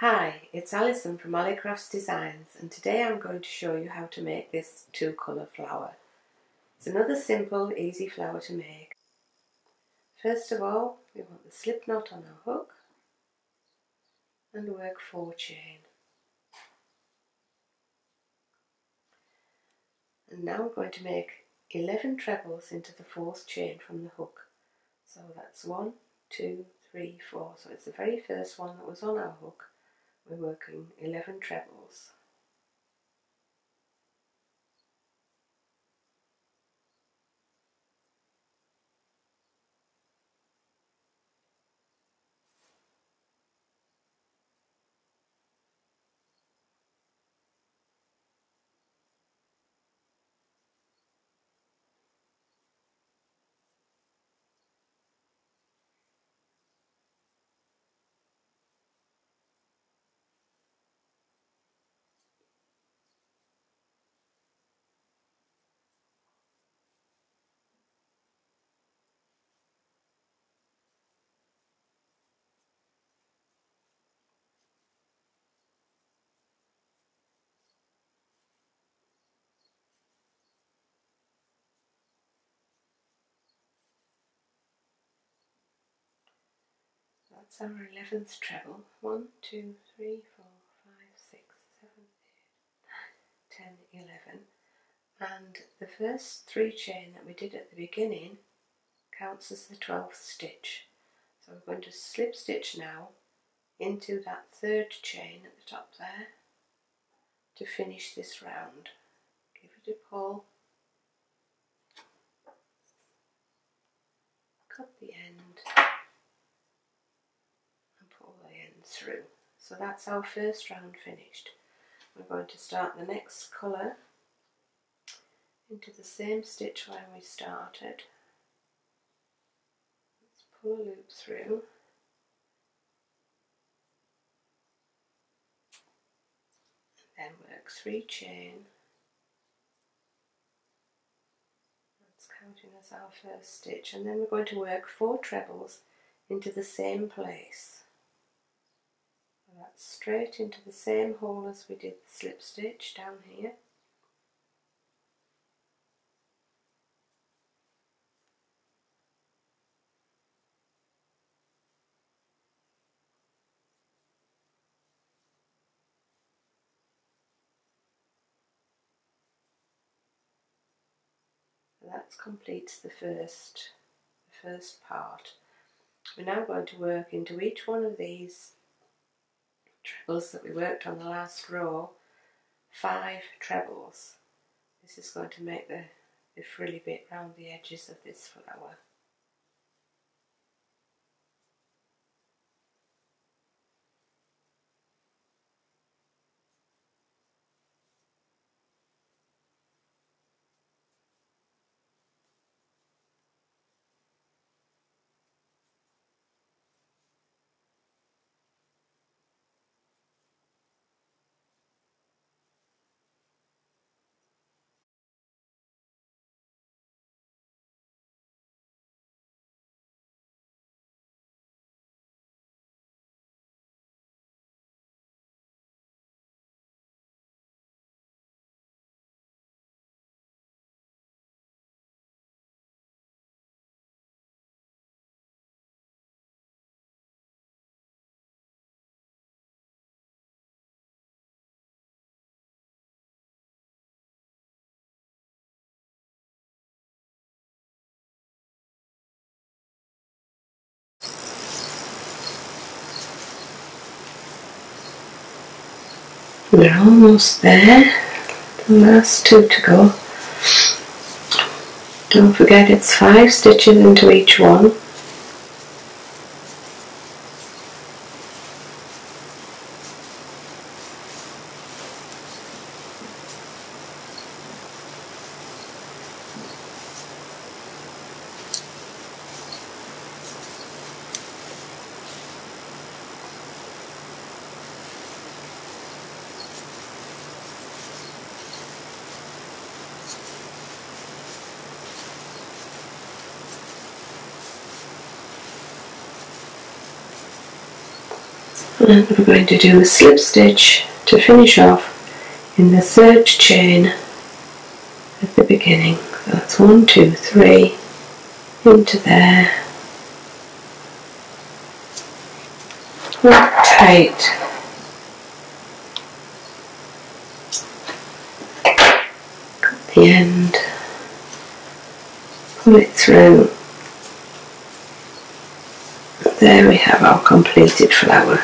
Hi, it's Alison from Crafts Designs and today I'm going to show you how to make this two colour flower. It's another simple, easy flower to make. First of all, we want the slip knot on our hook and work 4 chain. And now we're going to make 11 trebles into the fourth chain from the hook. So that's one, two, three, four. So it's the very first one that was on our hook we're working 11 trebles. That's our 11th treble. 1, 2, 3, 4, 5, 6, 7, 8, 9, 10, 11. And the first three chain that we did at the beginning counts as the 12th stitch. So we're going to slip stitch now into that third chain at the top there to finish this round. Give it a pull. Cut the end through. So that's our first round finished. We're going to start the next colour into the same stitch where we started. Let's pull a loop through. Then work three chain. That's counting as our first stitch. And then we're going to work four trebles into the same place that straight into the same hole as we did the slip stitch down here. that completes the first the first part. We're now going to work into each one of these trebles that we worked on the last row, five trebles. This is going to make the, the frilly bit round the edges of this flower. We're almost there. The last two to go. Don't forget it's five stitches into each one. And we're going to do a slip stitch to finish off in the third chain at the beginning. That's one, two, three, into there, hold tight, cut the end, pull it through. There we have our completed flower.